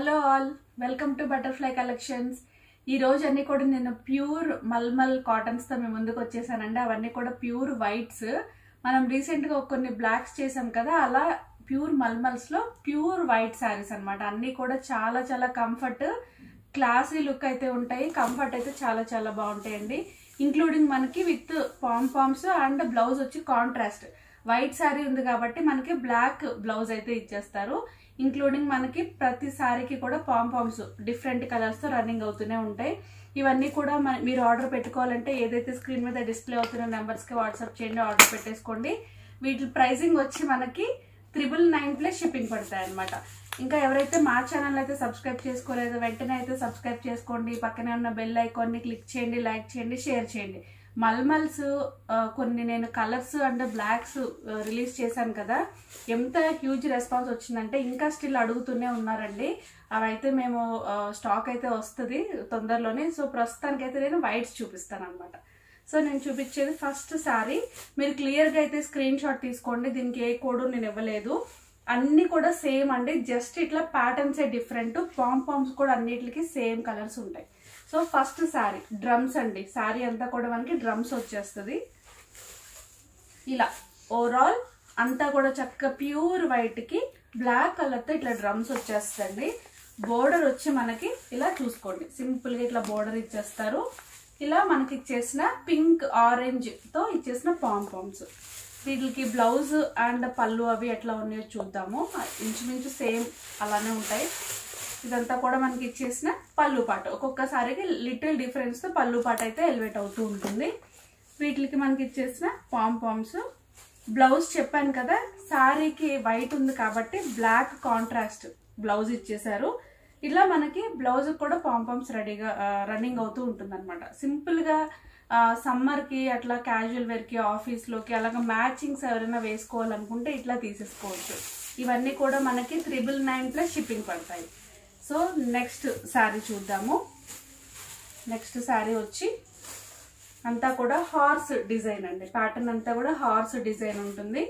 Hello all welcome to butterfly collections ఈ రోజు అన్ని కూడా నేను ప్యూర్ మల్మల్ కాటన్స్తో మేము ముందుకు వచ్చేసానండి. అవన్నీ కూడా ప్యూర్ వైట్స్ మనం రీసెంట్గా కొన్ని బ్లాక్స్ చేసాం కదా అలా ప్యూర్ మల్మల్స్లో ప్యూర్ వైట్ శారీస్ అన్నమాట. అన్ని కూడా చాలా చాలా కంఫర్ట్ క్లాసీ లుక్ అయితే ఉంటాయి. కంఫర్ట్ అయితే చాలా చాలా బాగుంటాయండి. ఇంక్లూడింగ్ మనకి with palm palms and blouse వచ్చి కాంట్రాస్ట్ వైట్ శారీ ఉంది కాబట్టి మనకి బ్లాక్ బ్లౌజ్ అయితే ఇచ్చేస్తారు. ఇంక్లూడింగ్ మనకి ప్రతి శారీకి కూడా పామ్ పామ్స్ డిఫరెంట్ కలర్స్తో రన్నింగ్ అవుతూనే ఉంటాయి. ఇవన్నీ కూడా మన- మీరు ఆర్డర్ పెట్టుకోవాలంటే ఏదైతే స్క్రీన్ మీద డిస్ప్లే అవుతున్న నెంబర్స్కి వాట్సాప్ చేయండి ఆర్డర్ పెట్టేసుకోండి. వీటి ప్రైజింగ్ వచ్చి మనకి త్రిబుల్ నైన్ ప్లస్ షిప్పింగ్ పడతాయి అనమాట ఇంకా ఎవరైతే మా ఛానల్ అయితే సబ్స్క్రైబ్ చేసుకోలేదో వెంటనే అయితే సబ్స్క్రైబ్ చేసుకోండి. పక్కనే ఉన్న బెల్ ఐకాన్ని క్లిక్ చేయండి లైక్ చేయండి షేర్ చేయండి. మల్మల్స్ కొన్ని నేను కలర్స్ అండ్ బ్లాక్స్ రిలీజ్ చేశాను కదా. ఎంత హ్యూజ్ రెస్పాన్స్ వచ్చిందంటే ఇంకా స్టిల్ అడుగుతూనే ఉన్నారండి. అవైతే మేము స్టాక్ అయితే వస్తుంది తొందరలోనే. సో ప్రస్తుతానికి అయితే నేను వైట్స్ చూపిస్తాను అనమాట సో నేను చూపించేది ఫస్ట్ సారీ. మీరు క్లియర్గా అయితే స్క్రీన్ షాట్ తీసుకోండి. దీనికి ఏ కోడ్ నేను ఇవ్వలేదు. అన్ని కూడా సేమ్ అండి. జస్ట్ ఇట్లా ప్యాటర్న్సే డిఫరెంట్. పామ్ పామ్స్ కూడా అన్నిటికీ సేమ్ కలర్స్ ఉంటాయి. సో ఫస్ట్ శారీ డ్రమ్స్ అండి. శారీ అంతా కూడా మనకి డ్రమ్స్ వచ్చేస్తుంది. ఇలా ఓవరాల్ అంతా కూడా చక్కగా ప్యూర్ వైట్కి బ్లాక్ కలర్తో ఇట్లా డ్రమ్స్ వచ్చేస్తుంది బోర్డర్ వచ్చి మనకి ఇలా చూసుకోండి. సింపుల్గా ఇట్లా బోర్డర్ ఇచ్చేస్తారు. ఇలా మనకి ఇచ్చేసిన పింక్ ఆరెంజ్తో ఇచ్చేసిన పామ్ వీటికి బ్లౌజ్ అండ్ పళ్ళు అవి ఎట్లా ఉన్నాయో చూద్దాము. ఇంచుమించు సేమ్ అలానే ఉంటాయి. ఇదంతా కూడా మనకి ఇచ్చేసిన పళ్ళు పాట. ఒక్కొక్కసారికి లిటిల్ డిఫరెన్స్ పళ్ళు పాట అయితే ఎలివేట్ అవుతూ ఉంటుంది. వీటికి మనకి ఇచ్చేసిన పామ్ పామ్స్. బ్లౌజ్ చెప్పాను కదా శారీకి వైట్ ఉంది కాబట్టి బ్లాక్ కాంట్రాస్ట్ బ్లౌజ్ ఇచ్చేసారు ఇలా మనకి బ్లౌజ్ కూడా పాంపామ్స్ రెడీగా రన్నింగ్ అవుతూ ఉంటుంది అనమాట సింపుల్గా సమ్మర్కి అట్లా క్యాజువల్ వేర్కి ఆఫీస్లోకి అలాగా మ్యాచింగ్స్ ఎవరైనా వేసుకోవాలనుకుంటే ఇట్లా తీసేసుకోవచ్చు. ఇవన్నీ కూడా మనకి త్రిబుల్ నైన్ ప్లస్ షిప్పింగ్ పడతాయి. సో నెక్స్ట్ శారీ చూద్దాము. నెక్స్ట్ శారీ వచ్చి అంతా కూడా హార్స్ డిజైన్ అండి. ప్యాటర్న్ అంతా కూడా హార్స్ డిజైన్ ఉంటుంది.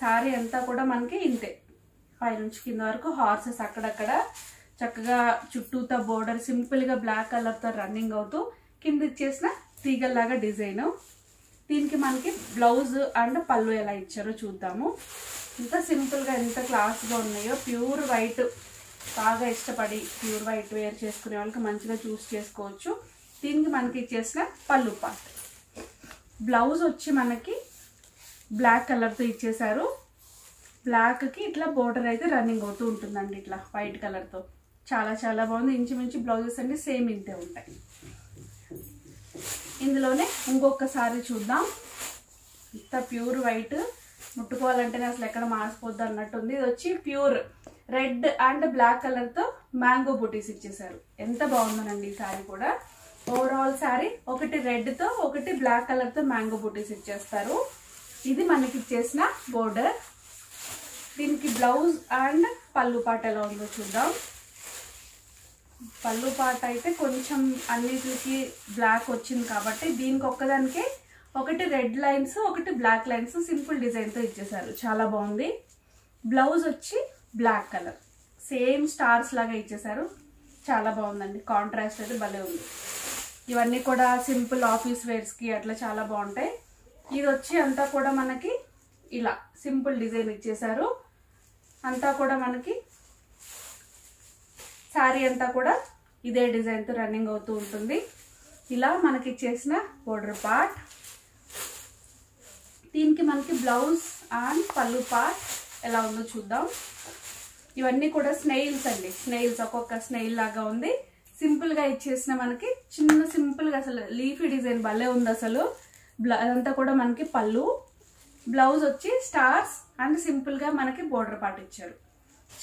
శారీ అంతా కూడా మనకి ఇంతే. పైనుంచి కింద వరకు హార్సెస్ అక్కడక్కడ చక్కగా చుట్టూతో బోర్డర్ సింపుల్గా బ్లాక్ కలర్తో రన్నింగ్ అవుతూ కింద ఇచ్చేసిన తీగల్లాగా డిజైన్. దీనికి మనకి బ్లౌజ్ అండ్ పళ్ళు ఎలా ఇచ్చారో చూద్దాము. ఎంత సింపుల్గా ఎంత క్లాస్గా ఉన్నాయో ప్యూర్ వైట్ బాగా ఇష్టపడి ప్యూర్ వైట్ వేర్ చేసుకునే వాళ్ళకి మంచిగా చూస్ చేసుకోవచ్చు. దీనికి మనకి ఇచ్చేసిన పళ్ళు పార్ట్ బ్లౌజ్ వచ్చి మనకి బ్లాక్ కలర్తో ఇచ్చేసారు బ్లాక్కి ఇట్లా బోర్డర్ అయితే రన్నింగ్ అవుతూ ఉంటుందండి ఇట్లా వైట్ కలర్తో. చాలా చాలా బాగుంది. ఇంచుమించు బ్లౌజెస్ అన్ని సేమ్ ఇంతే ఉంటాయి. ఇందులోనే ఇంకొకసారి చూద్దాం. ఇంత ప్యూర్ వైట్ ముట్టుకోవాలంటేనే అసలు ఎక్కడ మాసిపోద్ది అన్నట్టుంది. ఇది వచ్చి ప్యూర్ రెడ్ అండ్ బ్లాక్ కలర్తో మ్యాంగో బుటీస్ ఇచ్చేసారు ఎంత బాగుందనండి ఈ శారీ కూడా. ఓవరాల్ శారీ ఒకటి రెడ్తో ఒకటి బ్లాక్ కలర్తో మ్యాంగో బుటీస్ ఇచ్చేస్తారు. ఇది మనకి ఇచ్చేసిన బోర్డర్. దీనికి బ్లౌజ్ అండ్ పళ్ళు పాట ఎలా ఉందో చూద్దాం. పళ్ళు పాట అయితే కొంచెం అన్నిటికి బ్లాక్ వచ్చింది కాబట్టి దీనికి ఒక్కదానికి ఒకటి రెడ్ లైన్స్ ఒకటి బ్లాక్ లైన్స్ సింపుల్ డిజైన్తో ఇచ్చేసారు చాలా బాగుంది. బ్లౌజ్ వచ్చి బ్లాక్ కలర్. సేమ్ స్టార్స్ లాగా ఇచ్చేసారు. చాలా బాగుందండి. కాంట్రాస్ట్ అయితే భలే ఉంది. ఇవన్నీ కూడా సింపుల్ ఆఫీస్ వేర్స్కి అట్లా చాలా బాగుంటాయి. ఇది వచ్చి అంతా కూడా మనకి ఇలా సింపుల్ డిజైన్ ఇచ్చేసారు. అంతా కూడా మనకి శారీ అంతా కూడా ఇదే డిజైన్తో రన్నింగ్ అవుతూ ఉంటుంది. ఇలా మనకి ఇచ్చేసిన బోర్డర్ పార్ట్. దీనికి మనకి బ్లౌజ్ అండ్ పళ్ళు పార్ట్ ఎలా ఉందో చూద్దాం. ఇవన్నీ కూడా స్నెయిల్స్ అండి. స్నెయిల్స్ ఒక్కొక్క స్నెయిల్ లాగా ఉంది. సింపుల్గా ఇచ్చేసిన మనకి చిన్న సింపుల్గా అసలు లీఫీ డిజైన్ భలే ఉంది అసలు. బ్ల- అదంతా కూడా మనకి పళ్ళు బ్లౌజ్ వచ్చి స్టార్స్ అండ్ సింపుల్గా మనకి బోర్డర్ పార్ట్ ఇచ్చారు.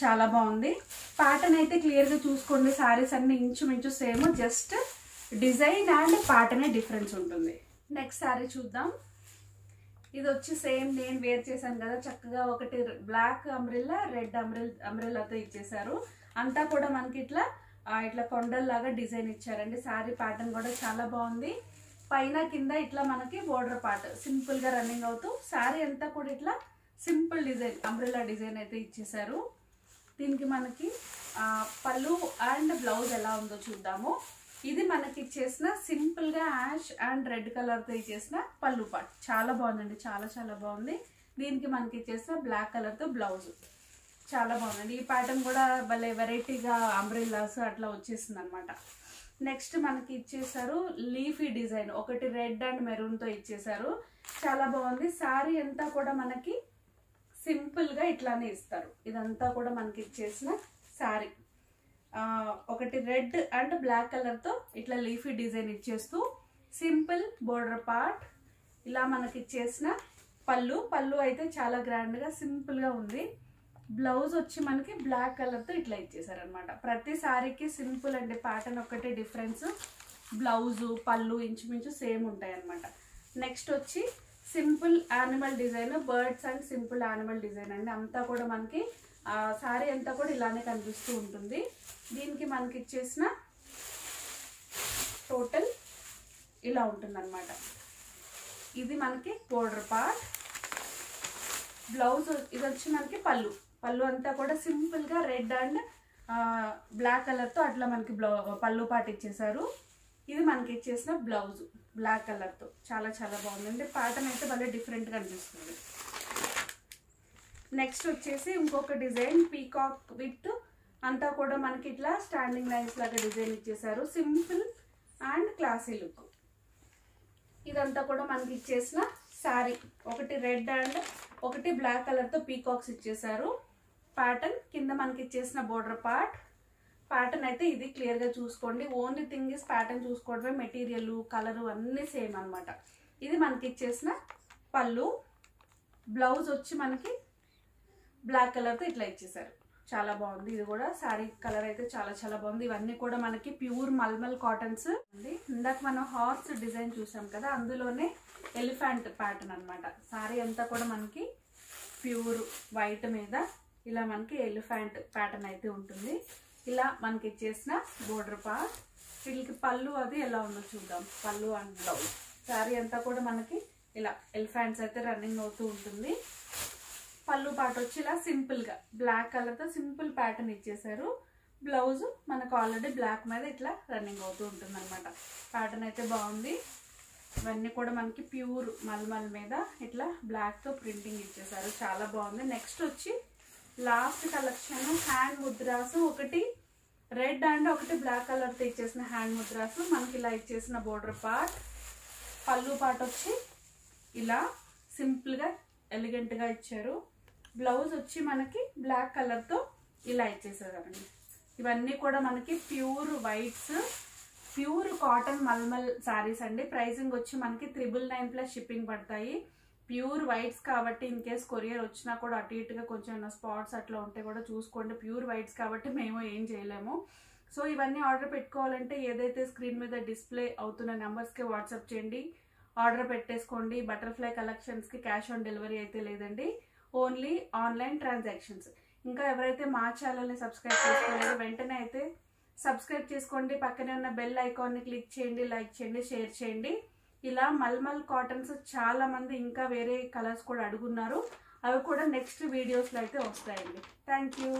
చాలా బాగుంది. ప్యాటర్న్ అయితే క్లియర్గా చూసుకోండి. సారీస్ అన్ని ఇంచుమించు సేమ్ జస్ట్ డిజైన్ అండ్ ప్యాటర్నే డిఫరెన్స్ ఉంటుంది. నెక్స్ట్ సారీ చూద్దాం. ఇది వచ్చి సేమ్ నేను వేర్ చేశాను కదా చక్కగా ఒకటి బ్లాక్ అంబ్రిల్లా రెడ్ అంబ్రిల్ అంబ్రిల్లాతో ఇచ్చేసారు అంతా కూడా మనకి ఇట్లా ఇట్లా కొండల్లాగా డిజైన్ ఇచ్చారండి. శారీ ప్యాటర్న్ కూడా చాలా బాగుంది. పైన కింద ఇట్లా మనకి బోర్డర్ పార్ట్ సింపుల్గా రన్నింగ్ అవుతూ శారీ అంతా కూడా ఇట్లా సింపుల్ డిజైన్ అంబ్రిల్లా డిజైన్ అయితే ఇచ్చేసారు దీనికి మనకి పళ్ళు అండ్ బ్లౌజ్ ఎలా ఉందో చూద్దాము. ఇది మనకి ఇచ్చేసిన సింపుల్గా యాష్ అండ్ రెడ్ కలర్తో ఇచ్చేసిన పళ్ళు పాట్. చాలా బాగుందండి చాలా చాలా బాగుంది. దీనికి మనకి ఇచ్చేసిన బ్లాక్ కలర్తో బ్లౌజ్. చాలా బాగుందండి. ఈ ప్యాటర్న్ కూడా భలే వెరైటీగా అంబ్రిల్లాస్ అట్లా వచ్చేసింది అనమాట నెక్స్ట్ మనకి ఇచ్చేసారు లీఫీ డిజైన్. ఒకటి రెడ్ అండ్ మెరూన్తో ఇచ్చేసారు చాలా బాగుంది. శారీ అంతా కూడా మనకి సింపుల్గా ఇట్లానే ఇస్తారు. ఇదంతా కూడా మనకి ఇచ్చేసిన శారీ ఒకటి రెడ్ అండ్ బ్లాక్ కలర్తో ఇట్లా లీఫీ డిజైన్ ఇచ్చేస్తూ సింపుల్ బోర్డర్ పార్ట్ ఇలా మనకి ఇచ్చేసిన పళ్ళు. పళ్ళు అయితే చాలా గ్రాండ్గా సింపుల్గా ఉంది. బ్లౌజ్ వచ్చి మనకి బ్లాక్ కలర్తో ఇట్లా ఇచ్చేసారనమాట ప్రతి సారీకి సింపుల్ అండి ప్యాటర్న్ ఒక్కటే డిఫరెన్స్ బ్లౌజు పళ్ళు ఇంచుమించు సేమ్ ఉంటాయి అనమాట నెక్స్ట్ వచ్చి simple animal design birds and simple animal design అండి. అంతా కూడా మనకి సారీ అంతా కూడా ఇలానే కనిపిస్తూ ఉంటుంది. దీనికి మనకి ఇచ్చేసిన టోటల్ ఇలా ఉంటుందన్నమాట. ఇది మనకి బోర్డర్ పార్ట్ బ్లౌజ్ ఇది వచ్చి మనకి పళ్ళు. పళ్ళు అంతా కూడా సింపుల్గా రెడ్ అండ్ బ్లాక్ కలర్తో అట్లా మనకి బ్లౌ పళ్ళు పాట ఇచ్చేసారు ఇది మనకి ఇచ్చేసిన బ్లౌజ్ బ్లాక్ కలర్తో చాలా చాలా బాగుందండి. ప్యాటర్న్ అయితే భలే డిఫరెంట్గా అనిపిస్తుంది. నెక్స్ట్ వచ్చేసి ఇంకొక డిజైన్ పీకాక్ విత్ అంతా కూడా మనకి ఇట్లా స్టాండింగ్ లైన్స్ లాగా డిజైన్ ఇచ్చేసారు. సింపుల్ అండ్ క్లాసీ లుక్ ఇదంతా కూడా మనకి ఇచ్చేసిన శారీ ఒకటి రెడ్ అండ్ ఒకటి బ్లాక్ కలర్తో పీకాక్స్ ఇచ్చేసారు. ప్యాటర్న్ కింద మనకి ఇచ్చేసిన బోర్డర్ పార్ట్ ప్యాటర్న్ అయితే ఇది క్లియర్గా చూసుకోండి. ఓన్లీ థింగ్ ఇస్ ప్యాటర్న్ చూసుకోవడమే మెటీరియల్ కలరు అన్నీ సేమ్ అనమాట ఇది మనకి ఇచ్చేసిన పళ్ళు. బ్లౌజ్ వచ్చి మనకి బ్లాక్ కలర్తో ఇట్లా ఇచ్చేసారు. చాలా బాగుంది. ఇది కూడా శారీ కలర్ అయితే చాలా చాలా బాగుంది. ఇవన్నీ కూడా మనకి ప్యూర్ మల్మల్ కాటన్స్ ఉంది ఇందాక మనం హార్స్ డిజైన్ చూసాం కదా అందులోనే ఎలిఫెంట్ ప్యాటర్న్ అనమాట శారీ అంతా కూడా మనకి ప్యూర్ వైట్ మీద ఇలా మనకి ఎలిఫెంట్ ప్యాటర్న్ అయితే ఉంటుంది. ఇలా మనకి ఇచ్చేసిన బోర్డర్ పార్ట్. వీళ్ళకి పళ్ళు అది ఎలా ఉందో చూద్దాం. పళ్ళు అండ్ బ్లౌజ్. శారీ అంతా కూడా మనకి ఇలా ఎలిఫెంట్స్ అయితే రన్నింగ్ అవుతూ ఉంటుంది. పళ్ళు పాట వచ్చి ఇలా సింపుల్గా బ్లాక్ కలర్తో సింపుల్ ప్యాటర్న్ ఇచ్చేసారు బ్లౌజ్ మనకు ఆల్రెడీ బ్లాక్ మీద ఇట్లా రన్నింగ్ అవుతూ ఉంటుంది అనమాట ప్యాటర్న్ అయితే బాగుంది. ఇవన్నీ కూడా మనకి ప్యూర్ మల్మల్ మీద ఇట్లా బ్లాక్తో ప్రింటింగ్ ఇచ్చేసారు చాలా బాగుంది. నెక్స్ట్ వచ్చి లాస్ట్ కలెక్షన్ హ్యాండ్ ముద్రాసు ఒకటి. రెడ్ అండ్ ఒకటి బ్లాక్ కలర్తో ఇచ్చేసిన హ్యాండ్ ముద్రాసు మనకి ఇలా ఇచ్చేసిన బోర్డర్ పార్ట్ పళ్ళు పాట వచ్చి ఇలా సింపుల్గా ఎలిగెంట్గా ఇచ్చారు. బ్లౌజ్ వచ్చి మనకి బ్లాక్ కలర్తో ఇలా ఇచ్చేసారండి ఇవన్నీ కూడా మనకి pure whites pure cotton mulmul saris అండి. ప్రైసింగ్ వచ్చి మనకి త్రిబుల్ నైన్ ప్లస్ షిప్పింగ్ పడతాయి. ప్యూర్ వైట్స్ కాబట్టి ఇన్ కేస్ కొరియర్ వచ్చినా కూడా అటు ఇటుగా కొంచెం ఏమైనా స్పాట్స్ అట్లా ఉంటే కూడా చూసుకోండి. ప్యూర్ వైట్స్ కాబట్టి మేము ఏం చేయలేము. సో ఇవన్నీ ఆర్డర్ పెట్టుకోవాలంటే ఏదైతే స్క్రీన్ మీద డిస్ప్లే అవుతున్న నెంబర్స్కి వాట్సాప్ చేయండి. ఆర్డర్ పెట్టేసుకోండి. బటర్ఫ్లై కలెక్షన్స్కి క్యాష్ ఆన్ డెలివరీ అయితే లేదండి. Only online transactions. ఇంకా ఎవరైతే మా ఛానల్ని సబ్స్క్రైబ్ చేసుకోలేదో వెంటనే అయితే సబ్స్క్రైబ్ చేసుకోండి. పక్కనే ఉన్న బెల్ ఐకాన్ని క్లిక్ చేయండి లైక్ చేయండి షేర్ చేయండి. ఇలా మల్మల్ కాటన్స్ చాలా మంది ఇంకా వేరే కలర్స్ కూడా అడుగున్నారు. అవి కూడా నెక్స్ట్ వీడియోస్లో అయితే వస్తాయండి. Thank you.